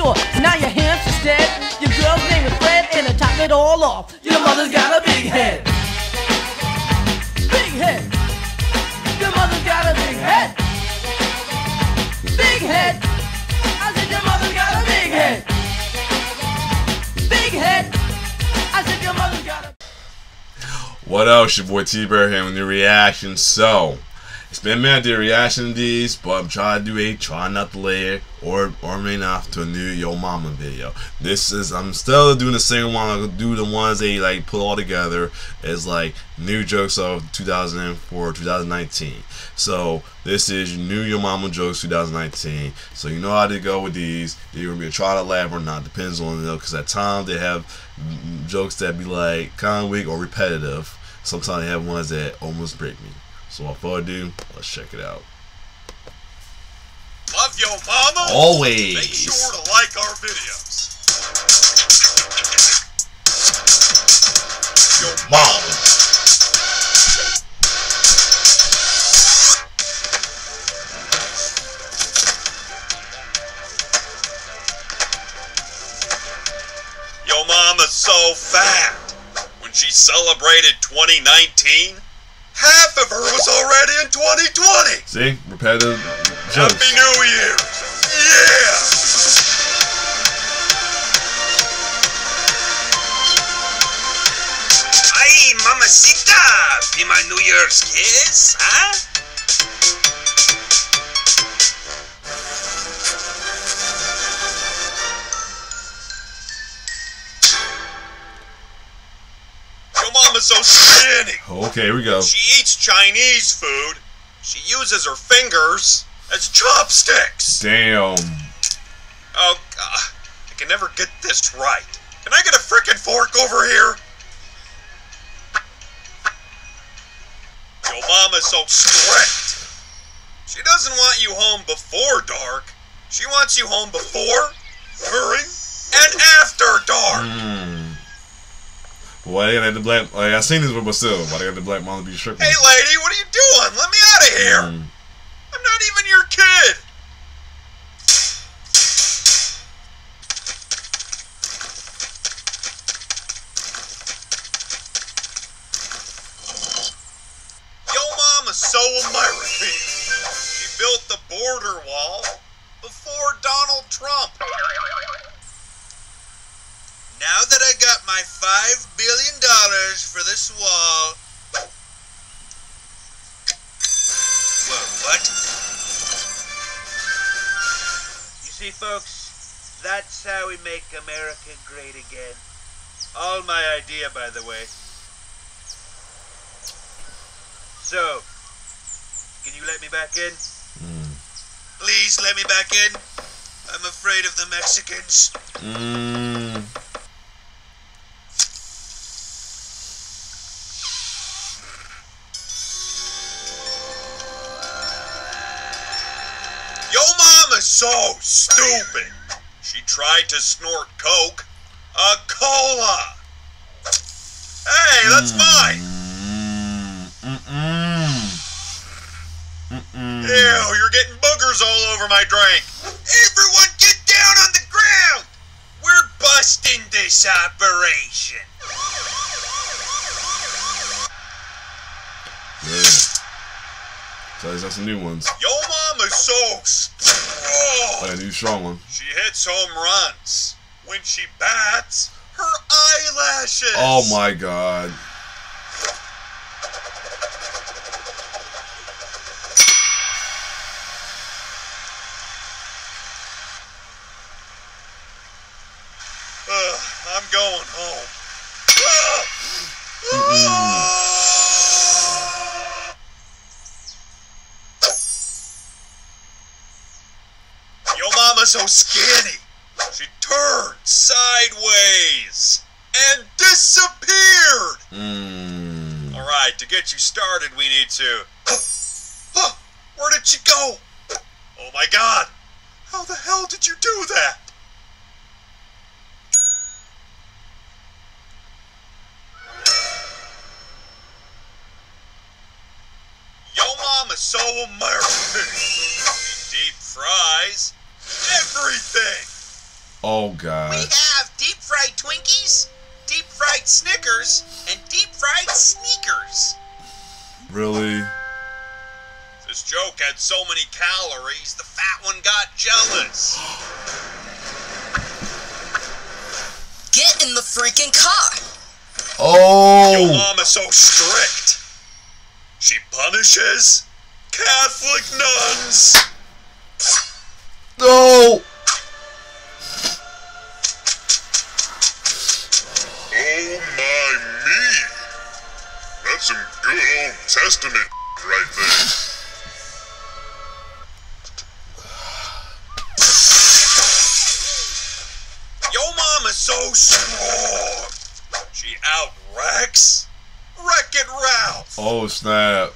store. So now your hamster's dead. Your girl's name is Fred, and to top it all off, your mother's got a big head. Big head. Your mother's got a big head. Big head. I said your mother's got a big head. Big head. I said your mother's got a. What else? Your boy T Bear here with the reaction. So, it's been minute to reaction to these, but I'm trying to do a try not to lay it or or may not to a new Yo Mama video. This is I'm still doing the same one. I'll do the ones they like put all together as like new jokes of 2004 2019. So this is new Yo Mama jokes 2019. So you know how to go with these. They're gonna be a try to laugh or not. Depends on know because at times they have jokes that be like kind of weak or repetitive. Sometimes they have ones that almost break me. So without further ado, let's check it out. Love your mama? Always. Make sure to like our videos. Your Mama. Yo mama's so fat. When she celebrated 2019, half of her was already in 2020. See, repetitive jokes. Happy New Year. Yeah. Ay, mamacita! Be my New Year's kiss, huh? Your mama's so Okay, here we go. She eats Chinese food. She uses her fingers as chopsticks. Damn. Oh, God. I can never get this right. Can I get a frickin' fork over here? Your mama's so strict. She doesn't want you home before dark. She wants you home before, during, and after dark. Mm. Why they got the black? Like, I seen this but still, why they got the black mama be stripping? Hey, lady, what are you doing? Let me out of here. Mm. I'm not even your kid. What? You see, folks, that's how we make America great again. All my idea, by the way. So, can you let me back in? Mm. Please let me back in. I'm afraid of the Mexicans. Mm. So stupid. She tried to snort coke. A cola. Hey, that's mine. Mm. Mm-mm. Mm-mm. Ew, you're getting boogers all over my drink. Everyone get down on the ground. We're busting this operation. Good. So these are some new ones. Yo mama's so Like a new strong one. She hits home runs. When she bats, her eyelashes. Oh my god. Ugh, I'm going home. Ugh. Yo mama's so skinny. She turned sideways and disappeared. Mm. All right, to get you started, we need to. Where did she go? Oh my god! How the hell did you do that? Yo mama's so American. She deep fries everything. Oh We have deep fried Twinkies, deep fried Snickers, and deep fried sneakers. Really? This joke had so many calories, the fat one got jealous. Get in the freaking car! Oh. Your Oh! mom is so strict. She punishes Catholic nuns. Testament right there. Your mom is so strong. She outwrecks Wreck-It Ralph. Oh snap.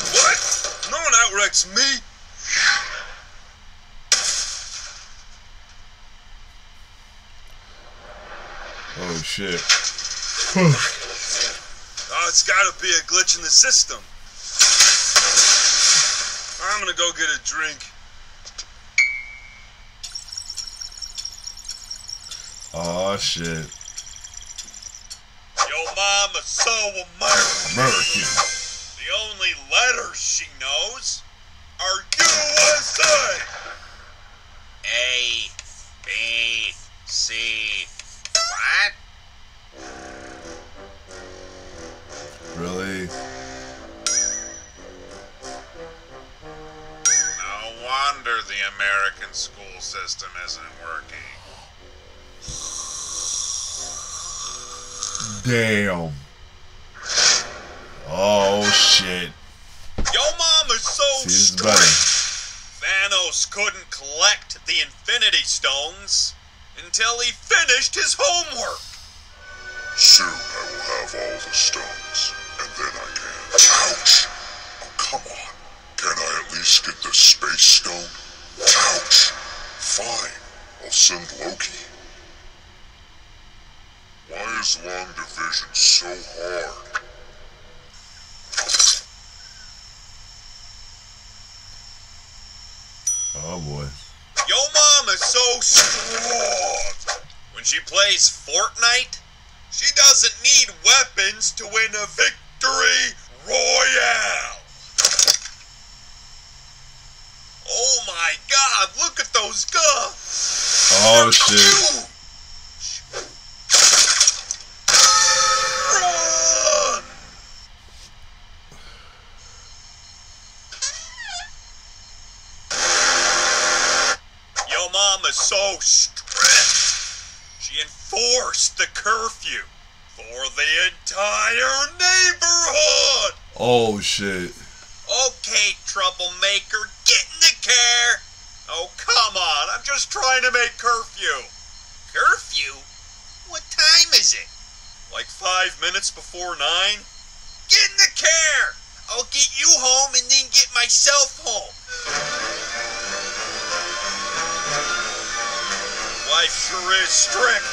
What? No one outwrecks me. Oh shit. It's gotta be a glitch in the system. I'm gonna go get a drink. Oh shit. Yo, mama's so American. American. The only letters she knows are USA. A, B, C. What? Really? No wonder the American school system isn't working. Damn. Oh shit. Yo, mom is so strict. Thanos couldn't collect the Infinity Stones until he finished his homework. Soon I will have all the stones, and then I can. Ouch! Oh, come on. Can I at least get the space stone? Ouch! Fine. I'll send Loki. Why is long division so hard? Oh boy. Yo, mom is so strong. When she plays Fortnite, she doesn't need weapons to win a victory royale. Oh my god, look at those guns! Oh shit. Run! Yo, mom is so strict. She enforced the curfew for the entire neighborhood. Oh shit. Okay, troublemaker, get in the car. Oh, come on. I'm just trying to make curfew. Curfew? What time is it? Like five minutes before nine? Get in the car. I'll get you home and then get myself home. Wife sure is strict.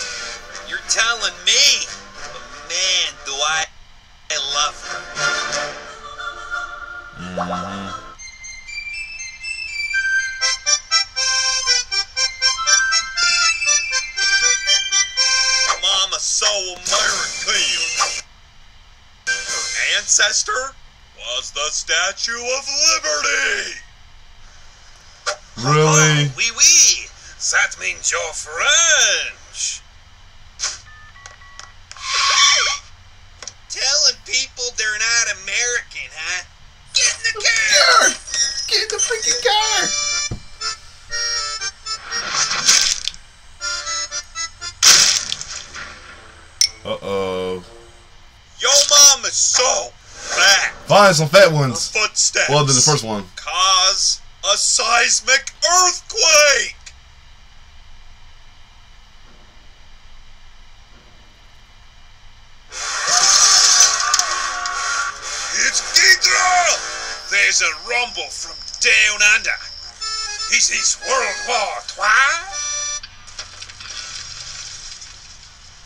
You're telling me. But man, do I, I love her. Mm. Ancestor was the Statue of Liberty. Really? Oh, oui, oui. That means you're French. Telling people they're not American, huh? Get in the car! Get in the freaking car! Uh oh. Is so fat. Find some fat ones. footsteps Well, than the first one. cause a seismic earthquake. It's Ghidra! There's a rumble from down under. This is World War Twi?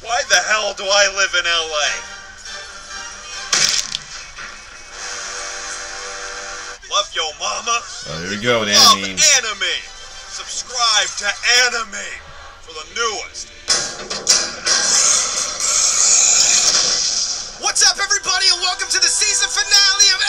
Why the hell do I live in LA? Yo mama. Oh, here we go, Annie. anime. Subscribe to anime. for the newest. What's up, everybody, and welcome to the season finale of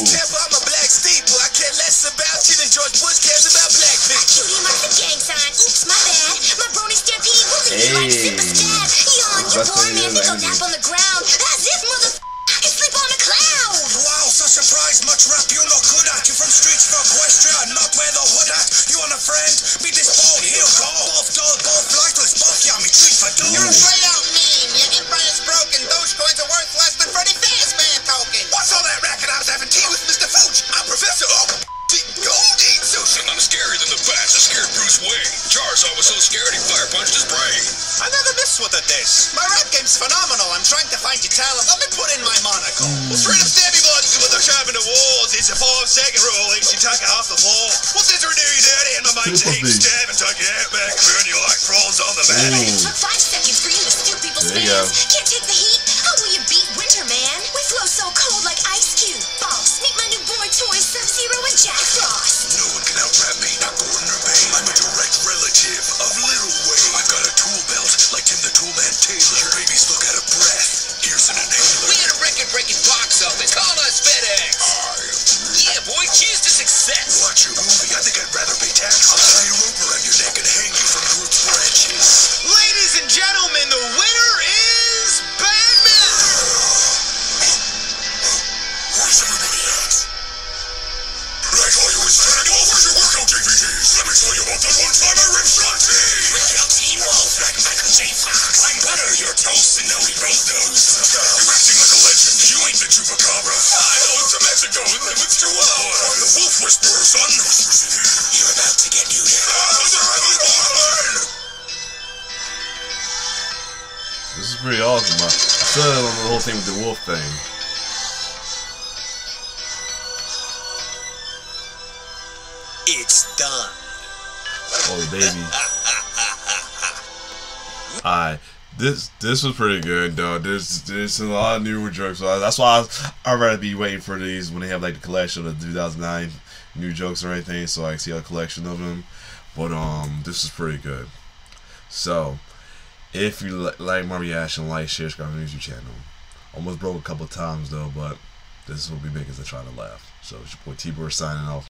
Hey, Clapper, I'm a black steeple. I care less about you than George Bush cares about black people. Cutie marks the gang sign. Oops, my bad. My brony stampede will leave you like Hey. zipper stab. Yawn, your Best poor thing man, is we go energy. nap on the ground. As if mother can sleep on a cloud. Wow, so surprised, much rap you look good at. You from streets for Equestria, not where the hood at. You want a friend? Meet this bald heel ball. Both dull, both lifeless, both yummy, treat for two. You're a straight out It's a five second rule. If you tuck it off the floor. Well, since we're doing that, and my mate's Triple heat B. stab and tuck your hat back and burn you like prawns on the back. Ooh. Took five seconds for you to steal people's There you go. Can't take the heat. Watch your movie. I think I'd rather pay tax. I'll tie a rope around your neck and hang you from Groot's branches. Ladies and gentlemen, the winner is Batman. Where's everybody at? I thought you was standing over oh, your workout DVDs. Let me tell you about that one time I ripped Shanti. Breakout Teen Wolf, like Michael J. Fox. I'm butter, you're toast, and now we both those. You're acting like a legend. You ain't the Chupacabra. I know it's a Mexico, and then it's Chihuahua. I'm the Wolf Whisperer, son. You're about to get neutered. This is pretty awesome. I I still don't know the whole thing with the wolf thing. It's done. Oh, baby. Alright. This this was pretty good though. There's there's a lot of newer jokes. So that's why I, I'd rather be waiting for these when they have like the collection of 2009 new jokes or anything, so I can see a collection of them. But um, this is pretty good. So, if you li- like my reaction, like, share, subscribe to my YouTube channel. Almost broke a couple times though, but this is what we make as I try to laugh. So it's your boy T-Bear signing off.